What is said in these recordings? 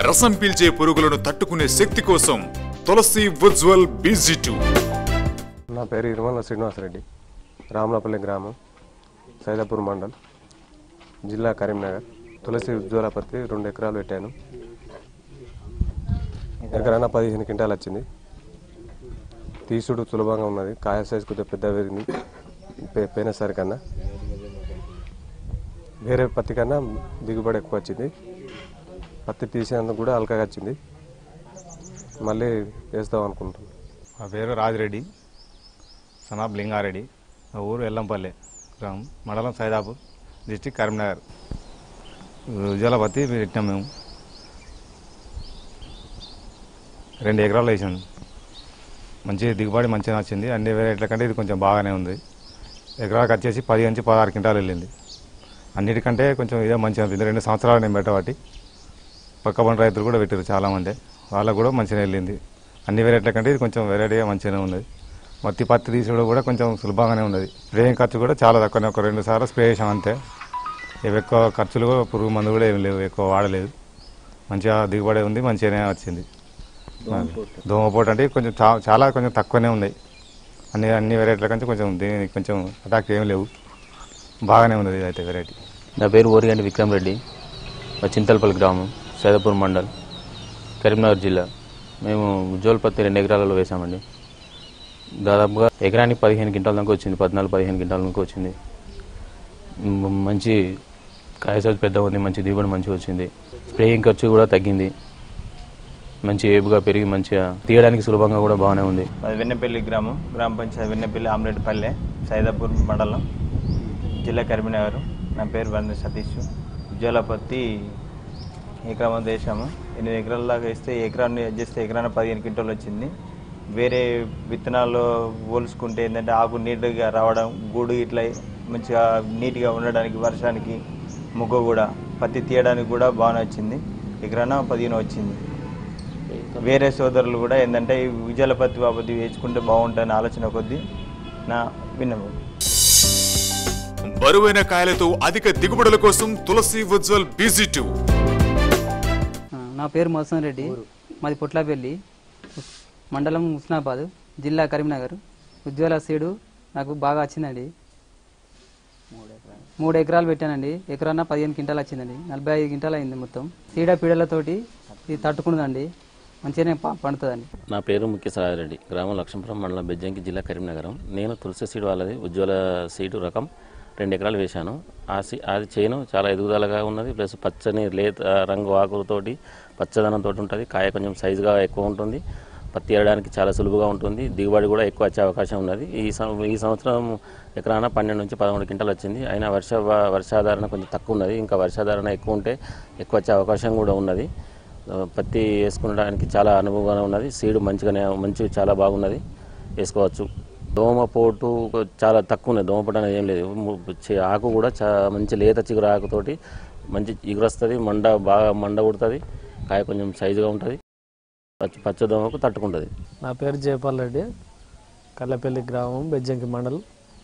రసం పీల్చే పురుగులను తట్టుకునే శక్తి కోసం తులసి ఉజ్వల్ బీజీ టూ. నా పేరు ఇరుమల శ్రీనివాసరెడ్డి రామలపల్లి గ్రామం సైదాపూర్ మండల్ జిల్లా కరీంనగర్. తులసి ఉజ్వల పత్తి రెండు ఎకరాలు పెట్టాను. ఎకరాన పదిహేను క్వింటాలు వచ్చింది. తీసుడు సులభంగా ఉన్నది. కాయ సైజ్ కొద్దిగా పెద్ద పెరిగింది. పే- కన్నా. వేరే పత్తి కన్నా దిగుబడి ఎక్కువ వచ్చింది. పత్తి తీసేందుకు కూడా అలకగా వచ్చింది మళ్ళీ వేస్తాం అనుకుంటున్నాం. మా పేరు రాజిరెడ్డి. సనాబ్ లింగారెడ్డి. మా ఊరు ఎల్లంపల్లి గ్రామం మండలం సైదాపూర్ డిస్టిక్ కరీంనగర్. ఉజ్వల పత్తి పెట్టినాం మేము. రెండు ఎకరాలు వేసాం. మంచి దిగుబడి మంచిగా వచ్చింది అన్ని వెరైటీల కంటే ఇది కొంచెం బాగానే ఉంది. ఎకరాలకు వచ్చేసి పది నుంచి పదహారు క్వింటాలు వెళ్ళింది. అన్నిటికంటే కొంచెం ఇదే మంచిగా అనిపించింది రెండు సంవత్సరాలు నేను పెట్టబట్టి. పక్క పంట రైతులు కూడా పెట్టారు చాలామంది. వాళ్ళకు కూడా మంచిగా వెళ్ళింది. అన్ని వెరైటీల కంటే ఇది కొంచెం వెరైటీగా మంచిగానే ఉన్నది. మత్తి పత్తి తీసుకోవడం కూడా కొంచెం సులభంగానే ఉన్నది. స్ప్రేయింగ్ ఖర్చు కూడా చాలా తక్కువనే. ఒక రెండు సార్లు స్ప్రే చేసాం అంతే. ఇవి ఎక్కువ ఖర్చులు కూడా పురుగు మందు కూడా ఏమి లేవు. ఎక్కువ వాడలేదు. మంచిగా దిగుబడి ఉంది మంచిగానే వచ్చింది. దోమపోటు అంటే కొంచెం చాలా కొంచెం తక్కువనే ఉన్నాయి. అన్ని అన్ని వెరైటీల కంటే కొంచెం దీనికి కొంచెం అటాక్ ఏమి లేవు. బాగానే ఉన్నది ఇదైతే అయితే వెరైటీ నా పేరు ఓరిగంటి విక్రమ్ రెడ్డి. చింతలపల్లి గ్రామం. సైదాపూర్ మండల్ కరీంనగర్ జిల్లా. మేము ఉజ్వల్ పత్తి రెండు ఎకరాలలో వేసామండి దాదాపుగా ఎకరానికి పదిహేను క్వింటాల దాకా వచ్చింది పద్నాలుగు పదిహేను క్వింటాల దాకా వచ్చింది. మంచి కాయ సైజు పెద్ద ఉంది మంచి దిగుబడి మంచిగా వచ్చింది. స్ప్రేయింగ్ ఖర్చు కూడా తగ్గింది. మంచి ఏపుగా పెరిగి మంచిగా తీయడానికి సులభంగా కూడా బాగానే ఉంది. అది వెన్నపల్లి గ్రామం గ్రామ పంచాయతీ వెన్నపల్లి ఆమ్లెట్పల్లె సైదాపూర్ మండలం జిల్లా కరీంనగర్. నా పేరు బండి సతీష్. ఉజ్వలపత్తి ఎకరం వేసాము ఎనిమిది ఎకరాల దాకా వేస్తే ఎకరాన్ని చేస్తే ఎకరాన పదిహేను క్వింటాలు వచ్చింది. వేరే విత్తనాలు పోల్చుకుంటే ఏంటంటే ఆకు నీట్గా రావడం గూడు ఇట్లా మంచిగా నీట్గా ఉండడానికి వర్షానికి ముగ్గు కూడా పత్తి తీయడానికి కూడా బాగానే వచ్చింది. ఎకరాన పదిహేను వచ్చింది. వేరే సోదరులు కూడా ఏంటంటే ఈ ఉజ్వల పత్తి బాబతి వేసుకుంటే బాగుంటుందని ఆలోచన కొద్దీ నా విన్నము బరువైన కాయలతో అధిక దిగుబడుల కోసం తులసి ఉజ్వల్ బీజీ టూ. నా పేరు మధుసూదన్ రెడ్డి. మాది పొట్లపల్లి. మండలం హుస్నాబాద్ జిల్లా కరీంనగర్. ఉజ్వల సీడు నాకు బాగా వచ్చిందండి. మూడు ఎకరాలు పెట్టానండి. ఎకరాన పదిహేను క్వింటాలు వచ్చిందండి. నలభై ఐదు క్వింటాలు అయింది మొత్తం. సీడ పీడలతోటి ఇది తట్టుకున్నదండి. మంచిగానే పండుతుందండి. నా పేరు ముఖ్య సహాయరెడ్డి గ్రామం లక్ష్మీపురం మండలం బెజ్జంకి జిల్లా కరీంనగరం. నేను తులసి సీడ్ వాళ్ళది. ఉజ్వల సీడు రకం. రెండు ఎకరాలు వేశాను. ఆ అది చేను చాలా ఎదుగుదలగా ఉన్నది. ప్లస్ పచ్చని లేత రంగు ఆకులతోటి పచ్చదనంతో ఉంటుంది. కాయ కొంచెం సైజుగా ఎక్కువ ఉంటుంది. పత్తి ఏరడానికి చాలా సులువుగా ఉంటుంది. దిగుబడి కూడా ఎక్కువ వచ్చే అవకాశం ఉన్నది. ఈ ఈ సంవత్సరం ఎకరాన పన్నెండు నుంచి పదమూడు క్వింటాలు వచ్చింది. అయినా వర్ష వర్షాధారణ కొంచెం తక్కువ ఉన్నది. ఇంకా వర్షాధారణ ఎక్కువ ఉంటే ఎక్కువ వచ్చే అవకాశం కూడా ఉన్నది. పత్తి వేసుకోవడానికి చాలా అనుభవంగా ఉన్నది. సీడ్ మంచిగానే మంచి చాలా బాగున్నది. వేసుకోవచ్చు. దోమపోటు చాలా తక్కువ ఉన్నది దోమపోటు అనేది ఏం లేదు. ఆకు కూడా చా మంచి లేత చిగురు ఆకుతోటి మంచి చిగురు మండ బాగా మండ ఉడుతుంది కాయ కొంచెం సైజుగా ఉంటుంది. పచ్చ పచ్చ దోమకు తట్టుకుంటుంది. నా పేరు జయపాల్ రెడ్డి. కల్లపల్లి గ్రామం బెజ్జంకి మండల్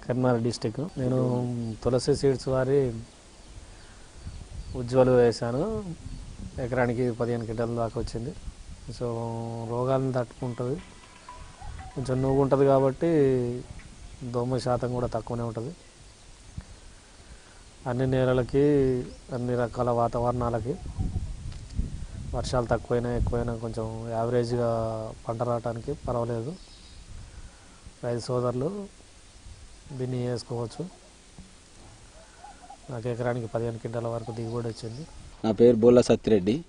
కరీంనగర్ డిస్టిక్. నేను తులసి సీడ్స్ వారి ఉజ్వలు వేశాను. ఎకరానికి పదిహేను క్వింటాల దాకా వచ్చింది. సో రోగాలను తట్టుకుంటుంది. కొంచెం నువ్వు ఉంటుంది కాబట్టి దోమ శాతం కూడా తక్కువనే ఉంటుంది. అన్ని నేలలకి అన్ని రకాల వాతావరణాలకి వర్షాలు తక్కువైనా ఎక్కువైనా కొంచెం యావరేజ్గా పంట రావడానికి పర్వాలేదు. రైతు సోదరులు బిన్ని వేసుకోవచ్చు నాకు ఎకరానికి పదిహేను క్వింటాల వరకు దిగుబడి వచ్చింది. నా పేరు బోల్ల సత్తిరెడ్డి.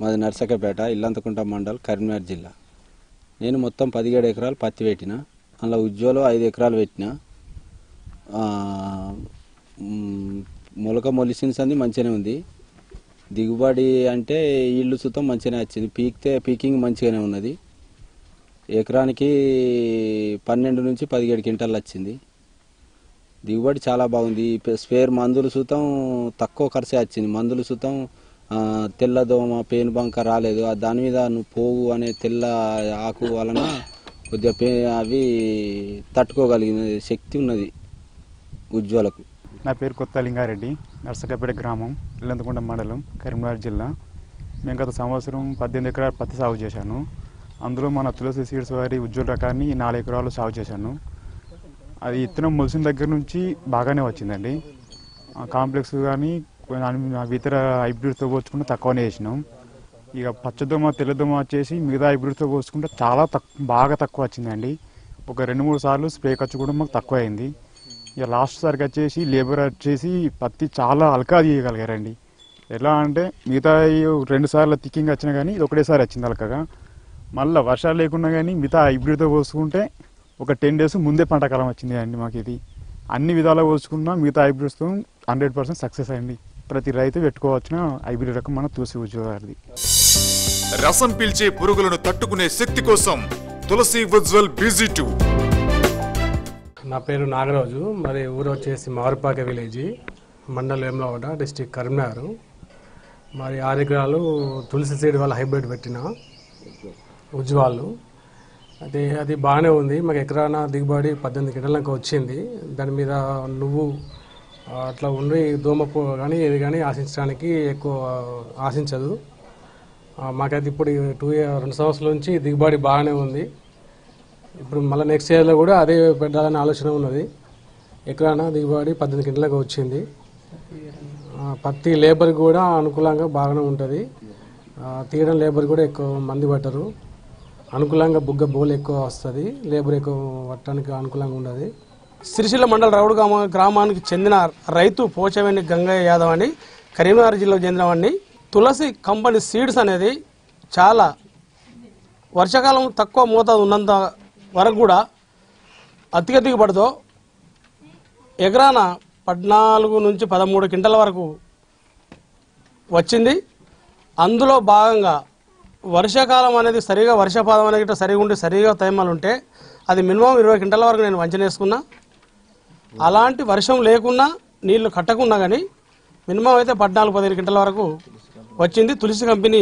మాది నర్సకపేట ఇల్లంతకుంట మండల్ కరీంనగర్ జిల్లా. నేను మొత్తం పదిహేడు ఎకరాలు పత్తి పెట్టిన. అందులో ఉజ్వలో ఐదు ఎకరాలు పెట్టిన. మొలక మొలిసిన సంది మంచిగానే ఉంది. దిగుబడి అంటే ఇళ్ళు సుతం మంచిగానే వచ్చింది. పీకితే పీకింగ్ మంచిగానే ఉన్నది. ఎకరానికి పన్నెండు నుంచి పదిహేడు క్వింటాలు వచ్చింది. దిగుబడి చాలా బాగుంది. ఈ స్పేర్ మందులు సుతం తక్కువ ఖర్చే వచ్చింది. మందులు సుతం తెల్లదోమ పేను బంక రాలేదు. దాని మీద నువ్వు పోవు అనే తెల్ల ఆకు వలన కొద్దిగా పే అవి తట్టుకోగలిగిన శక్తి ఉన్నది ఉజ్వలకు. నా పేరు కొత్త లింగారెడ్డి నర్సకపేట గ్రామం ఇల్లంతకొండ మండలం కరీంనగర్ జిల్లా. మేము గత సంవత్సరం పద్దెనిమిది ఎకరాలు పత్తి సాగు చేశాను. అందులో మన తులసి సీడ్స్ వారి ఉజ్వల రకాన్ని నాలుగు ఎకరాలు సాగు చేశాను. అది ఇత్తనం మొలిసిన దగ్గర నుంచి బాగానే వచ్చిందండి. ఆ కాంప్లెక్స్ కానీ ఇతర హైబ్రిడ్తో పోల్చుకుంటే తక్కువనే చేసినాం ఇక పచ్చదోమ తెల్లదోమ వచ్చేసి మిగతా హైబ్రిడ్తో పోల్చుకుంటే చాలా తక్కువ బాగా తక్కువ వచ్చిందండి. ఒక రెండు మూడు సార్లు స్ప్రే ఖర్చు కూడా మాకు తక్కువ అయింది ఇక లాస్ట్ సారికి వచ్చేసి లేబర్ వచ్చేసి పత్తి చాలా అల్కా తీయగలిగారండి. ఎలా అంటే మిగతా రెండు సార్లు తిక్కింగ్ వచ్చినా కానీ ఇది ఒకటేసారి వచ్చింది అలకగా. మళ్ళీ వర్షాలు లేకున్నా కానీ మిగతా హైబ్రిడ్తో పోసుకుంటే ఒక టెన్ డేస్ ముందే పంట కాలం వచ్చింది అండి మాకు ఇది. అన్ని విధాలుగా పోసుకున్నా మిగతా హైబ్రిడ్స్తో హండ్రెడ్ పర్సెంట్ సక్సెస్ అయింది. ప్రతి రైతు పెట్టుకోవచ్చిన. హైబ్రిడ్ రకం మన తులసి ఉద్యోగారిది రసం పీల్చే పురుగులను తట్టుకునే శక్తి కోసం తులసి ఉజ్వల్ బీజీ టూ. నా పేరు నాగరాజు. మరి ఊరు వచ్చేసి మారుపాక విలేజ్ మండల్ వేములవాడ డిస్టిక్ కరీంనగర్. మరి ఆరు ఎకరాలు తులసి సీడ్ వాళ్ళ హైబ్రిడ్ పెట్టిన ఉజ్వాళ్ళు అది అది బాగానే ఉంది. మాకు ఎకరాన దిగుబడి పద్దెనిమిది కింటలకు వచ్చింది. దాని మీద నువ్వు అట్లా ఉండి దోమపు కానీ ఏది కానీ ఆశించడానికి ఎక్కువ ఆశించదు. మాకైతే ఇప్పుడు ఈ టూ ఇయర్ రెండు సంవత్సరాల నుంచి దిగుబడి బాగానే ఉంది. ఇప్పుడు మళ్ళీ నెక్స్ట్ ఇయర్లో కూడా అదే పెట్టాలని ఆలోచన ఉన్నది. ఎక్కడైనా దిగుబడి పద్దెనిమిది గంటలకు వచ్చింది. పత్తి లేబర్ కూడా అనుకూలంగా బాగానే ఉంటుంది. తీయడం లేబర్ కూడా ఎక్కువ మంది పట్టరు. అనుకూలంగా బుగ్గ బోల్ ఎక్కువ వస్తుంది. లేబర్ ఎక్కువ పట్టడానికి అనుకూలంగా ఉండదు. సిరిసిల్ల మండల రౌడు గ్రామ గ్రామానికి చెందిన రైతు పోచవేణి గంగయ్య యాదవ్ అని కరీంనగర్ జిల్లాకు చెందినవాడిని తులసి కంపెనీ సీడ్స్ అనేది చాలా వర్షాకాలం తక్కువ మోతాదు ఉన్నంత వరకు కూడా అధిక దిగుబడితో ఎకరాన పద్నాలుగు నుంచి పదమూడు క్వింటల వరకు వచ్చింది. అందులో భాగంగా వర్షాకాలం అనేది సరిగా వర్షపాతం అనేది సరిగా ఉండి సరిగా తైమాలు ఉంటే అది మినిమం ఇరవై క్వింటల వరకు నేను వంచనేసుకున్నా అలాంటి వర్షం లేకున్నా నీళ్ళు కట్టకున్నా కానీ మినిమం అయితే పద్నాలుగు పదిహేను గంటల వరకు వచ్చింది. తులసి కంపెనీ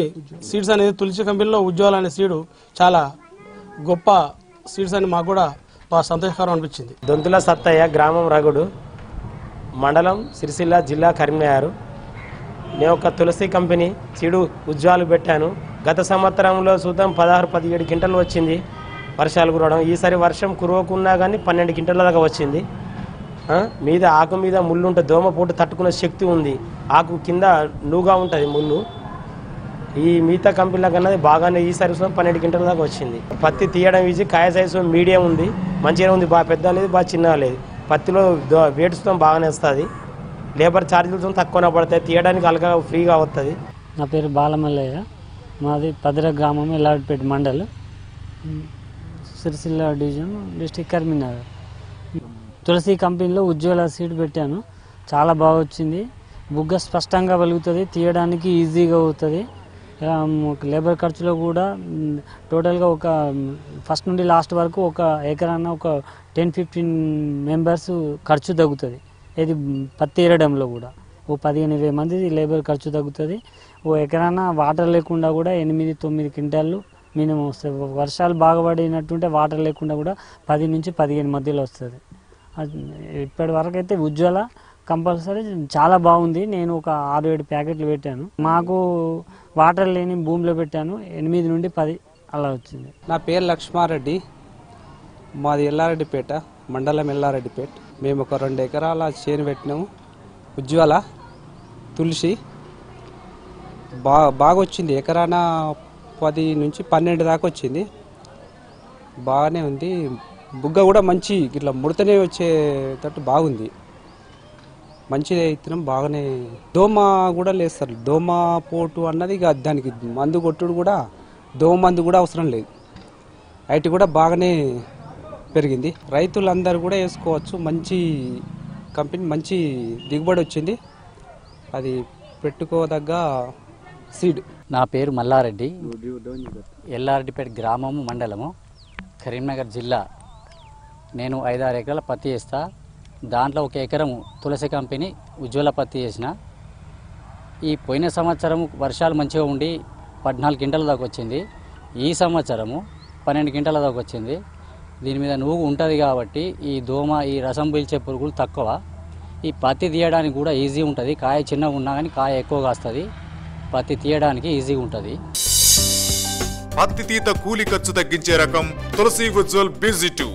సీడ్స్ అనేది తులసి కంపెనీలో ఉజ్వల అనే సీడు చాలా గొప్ప సీడ్స్ అని మాకు కూడా బాగా సంతోషకరం అనిపించింది. దొంతుల సత్తయ్య గ్రామం రగుడు మండలం సిరిసిల్ల జిల్లా కరీంనగర్. నేను ఒక తులసి కంపెనీ సీడు ఉజ్వాలు పెట్టాను. గత సంవత్సరంలో చూద్దాం పదహారు పదిహేడు గింటలు వచ్చింది వర్షాలు కురవడం. ఈసారి వర్షం కురవకున్నా కానీ పన్నెండు క్వింటల దాకా వచ్చింది. మీద ఆకు మీద ముళ్ళు ఉంటుంది దోమ పోటు తట్టుకునే శక్తి ఉంది. ఆకు కింద నువ్వుగా ఉంటుంది ముళ్ళు. ఈ మిగతా కంపెనీల కన్నా బాగానే ఈ చూసాం పన్నెండు గంటల దాకా వచ్చింది. పత్తి తీయడం ఈజీ కాయ సైజు మీడియం ఉంది. మంచిగా ఉంది బాగా పెద్ద లేదు బాగా చిన్న లేదు. పత్తిలో వేటుస్తాం బాగానే వస్తుంది. లేబర్ ఛార్జీలతో తక్కువనే పడతాయి. తీయడానికి అలగా ఫ్రీగా వస్తుంది. నా పేరు బాలమల్లయ్య. మాది పదిర గ్రామం Yelladipeta mandal. Sircilla division district Karimnagar. తులసి కంపెనీలో ఉజ్వల సీడ్ పెట్టాను. చాలా బాగా వచ్చింది బుగ్గ స్పష్టంగా వెలుగుతుంది. తీయడానికి ఈజీగా అవుతుంది. లేబర్ ఖర్చులో కూడా టోటల్గా ఒక ఫస్ట్ నుండి లాస్ట్ వరకు ఒక ఎకరాన ఒక టెన్ ఫిఫ్టీన్ మెంబర్స్ ఖర్చు తగ్గుతుంది. ఇది పత్తి ఏరడంలో కూడా. ఓ పదిహేను ఇరవై మంది లేబర్ ఖర్చు తగ్గుతుంది. ఓ ఎకరాన వాటర్ లేకుండా కూడా ఎనిమిది తొమ్మిది క్వింటాళ్ళు మినిమం వస్తుంది. వర్షాలు బాగా పడినట్టుంటే వాటర్ లేకుండా కూడా పది నుంచి పదిహేను మధ్యలో వస్తుంది. ఇప్పటి వరకు అయితే ఉజ్వల కంపల్సరీ. చాలా బాగుంది. నేను ఒక ఆరు ఏడు ప్యాకెట్లు పెట్టాను. మాకు వాటర్ లేని భూమిలో పెట్టాను. ఎనిమిది నుండి పది అలా వచ్చింది. నా పేరు లక్ష్మారెడ్డి. మాది ఎల్లారెడ్డిపేట మండలం ఎల్లారెడ్డిపేట. మేము ఒక రెండు ఎకరాల చేను పెట్టినాము. ఉజ్వల తులసి బా బాగా వచ్చింది ఎకరాన పది నుంచి పన్నెండు దాకా వచ్చింది. బాగానే ఉంది. బుగ్గ కూడా మంచి ఇట్లా ముడతనే వచ్చేటట్టు బాగుంది. మంచిదే ఇత్తనం బాగానే. దోమ కూడా లేస్తారు. దోమ పోటు అన్నది ఇక దానికి మందు కొట్టుడు కూడా దోమ మందు కూడా అవసరం లేదు. ఐటీ కూడా బాగానే పెరిగింది. రైతులందరూ కూడా వేసుకోవచ్చు. మంచి కంపెనీ మంచి దిగుబడి వచ్చింది. అది పెట్టుకోదగ్గ సీడ్. నా పేరు మల్లారెడ్డి. ఎల్లారెడ్డిపేట గ్రామము మండలము. కరీంనగర్ జిల్లా. నేను ఐదారు ఎకరాల పత్తి వేస్తా. దాంట్లో ఒక ఎకరము తులసి కంపెనీ ఉజ్వల పత్తి చేసిన ఈ పోయిన సంవత్సరం వర్షాలు మంచిగా ఉండి పద్నాలుగు క్వింటల దాకా వచ్చింది. ఈ సంవత్సరము పన్నెండు క్వింటల దాకా వచ్చింది. దీని మీద నువ్వు ఉంటుంది కాబట్టి ఈ దోమ ఈ రసం పీల్చే పురుగులు తక్కువ. ఈ పత్తి తీయడానికి కూడా ఈజీ ఉంటుంది. కాయ చిన్నగా ఉన్నా కానీ కాయ ఎక్కువగా వస్తుంది పత్తి తీయడానికి ఈజీగా ఉంటుంది. పత్తి తీత కూలి ఖర్చు తగ్గించే రకం తులసి ఉజ్వల్ బిజీ టూ.